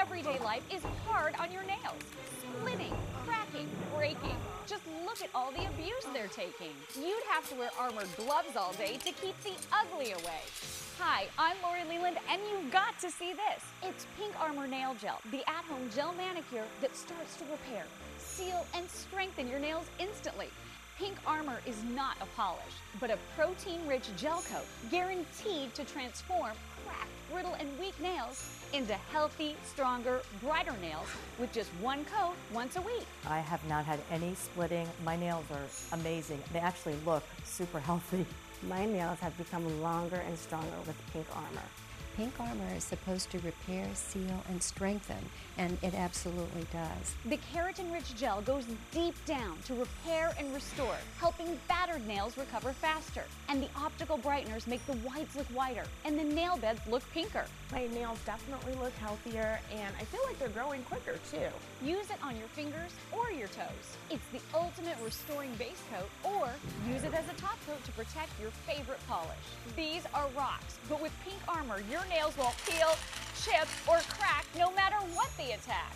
Everyday life is hard on your nails. Splitting, cracking, breaking. Just look at all the abuse they're taking. You'd have to wear armored gloves all day to keep the ugly away. Hi, I'm Lori Leland, and you've got to see this. It's Pink Armor Nail Gel, the at home gel manicure that starts to repair, seal, and strengthen your nails instantly. Pink Armor is not a polish, but a protein rich gel coat guaranteed to transform cracked, brittle, and weak nails into healthy, stronger, brighter nails with just one coat once a week. I have not had any splitting. My nails are amazing. They actually look super healthy. My nails have become longer and stronger with Pink Armor. Pink Armor is supposed to repair, seal, and strengthen, and it absolutely does. The keratin rich gel goes deep down to repair and restore, helping battered nails recover faster. And the optical brighteners make the whites look whiter and the nail beds look pinker. My nails definitely look healthier, and I feel like they're growing quicker too. Use it on your fingers or your toes. It's the ultimate restoring base coat, or coat to protect your favorite polish. These are rocks, but with Pink Armor, your nails won't peel, chip, or crack no matter what the attack.